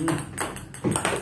嗯。